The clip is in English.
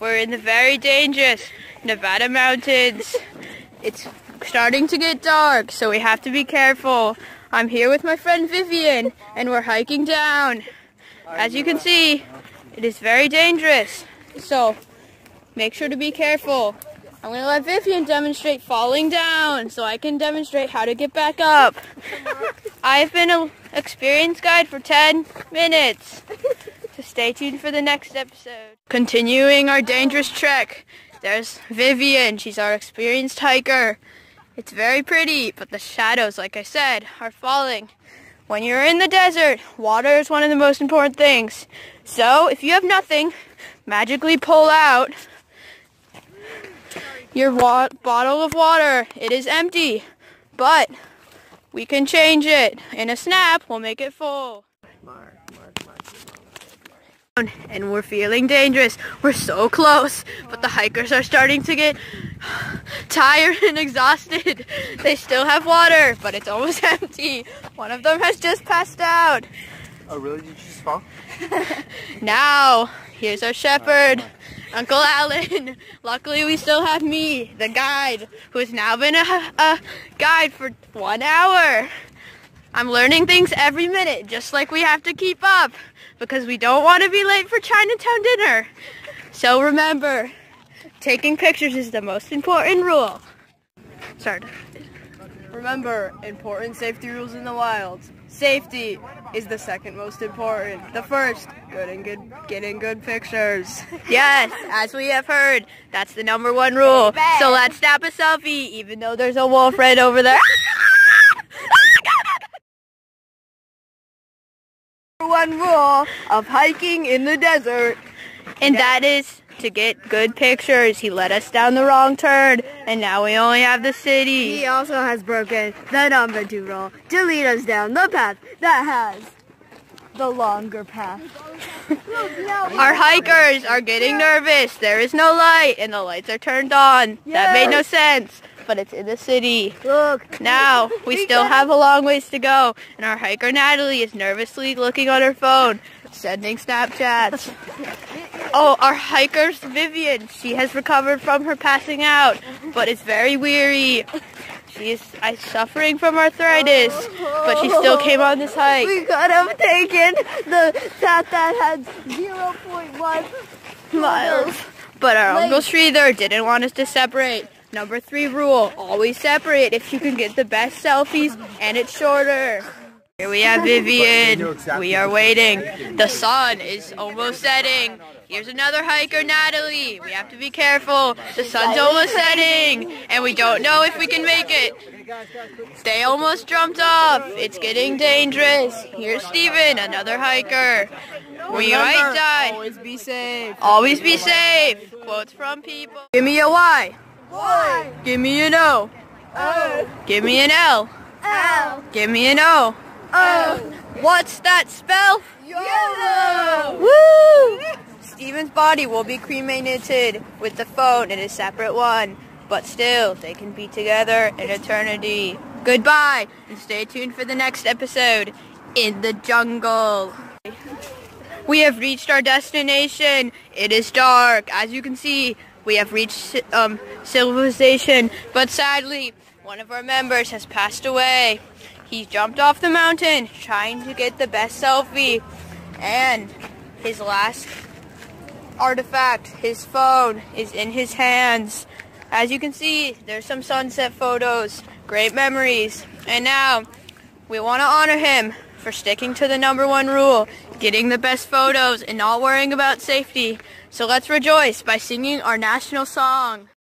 we're in the very dangerous Nevada mountains. It's starting to get dark, so we have to be careful. I'm here with my friend Vivien, and we're hiking down. As you can see, it is very dangerous. So, make sure to be careful. I'm going to let Vivien demonstrate falling down so I can demonstrate how to get back up. I've been an experienced guide for 10 minutes. So stay tuned for the next episode. Continuing our dangerous trek, there's Vivien. She's our experienced hiker. It's very pretty, but the shadows, like I said, are falling. When you're in the desert, water is one of the most important things. So if you have nothing, magically pull out your bottle of water. It is empty, but we can change it. In a snap, we'll make it full. And we're feeling dangerous. We're so close, but the hikers are starting to get tired and exhausted. They still have water, but it's almost empty. One of them has just passed out. Oh, really? Did you just fall? now, here's our shepherd. Uncle Alan. Luckily, we still have me, the guide, who has now been a, a guide for one hour. I'm learning things every minute, just like we have to keep up, because we don't want to be late for Chinatown dinner. So remember, taking pictures is the most important rule. Start. Remember, important safety rules in the wild. Safety is the second most important. The first, good and good, getting good pictures. Yes, as we have heard, that's the number one rule. So let's snap a selfie, even though there's a wolf right over there. One rule of hiking in the desert. And that is to get good pictures. He led us down the wrong turn, and now we only have the city. He also has broken the number two rule to lead us down the path that has the longer path. Our hikers are getting nervous. There is no light, and the lights are turned on. That made no sense, but it's in the city. Look. Now, we still have a long ways to go, and our hiker Natalie is nervously looking on her phone, sending Snapchats. Oh, our hiker's Vivien. She has recovered from her passing out, but is very weary. She is uh, suffering from arthritis, but she still came on this hike. We could have taken the path that had 0.1 miles. But our Uncle Sridhar didn't want us to separate. Number three rule, always separate if you can get the best selfies and it's shorter. Here we have Vivien. We are waiting. The sun is almost setting. Here's another hiker, Natalie. We have to be careful. The sun's almost setting, and we don't know if we can make it. They almost jumped off. It's getting dangerous. Here's Stephen, another hiker. We might die. Always be safe. Always be safe. Quotes from people. Give me a Y. Y. Give me an O. O. Give me an L. L. Give me an O. O. What's that spell? YOLO. Woo! Stephen's body will be cremated with the phone in a separate one, but still, they can be together in eternity. Goodbye, and stay tuned for the next episode, In the Jungle. We have reached our destination. It is dark. As you can see, we have reached um, civilization, but sadly, one of our members has passed away. He jumped off the mountain trying to get the best selfie, and his last artifact, his phone, is in his hands. As you can see, there's some sunset photos, great memories. And now, we want to honor him for sticking to the number one rule, getting the best photos and not worrying about safety. So let's rejoice by singing our national song.